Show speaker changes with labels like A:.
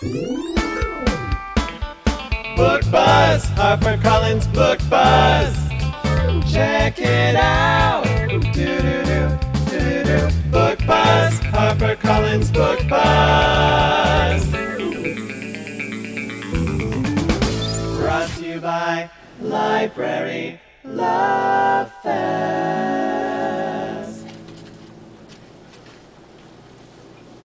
A: Book Buzz, Harper Collins Book Buzz. Check it out. Do-do-do, do do. Book Buzz, Harper Collins Book Buzz. Brought to you by Library Love